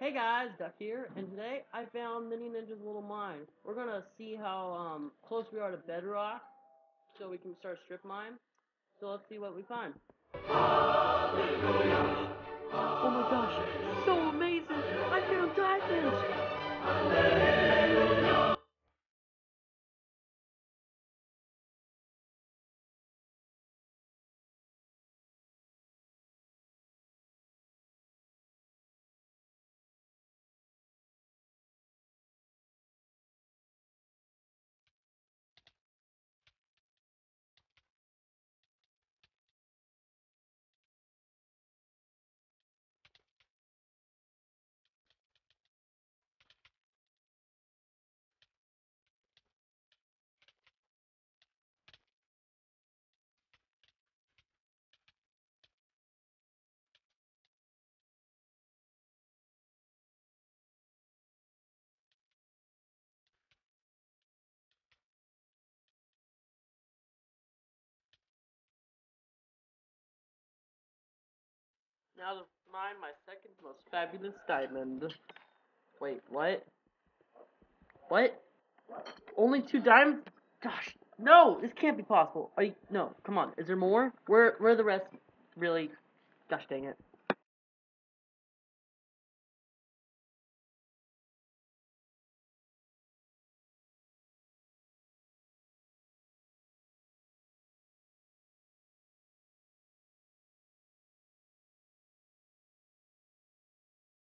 Hey guys, Duck here, and today I found Mini Ninja's little mine. We're gonna see how um, close we are to bedrock, so we can start strip mine. So let's see what we find. Oh my gosh, so amazing! Now to mine my second most fabulous diamond. Wait, what? What? Only two diamonds? Gosh, no, this can't be possible. Are you, no, come on. Is there more? Where, where are the rest? Really? Gosh dang it.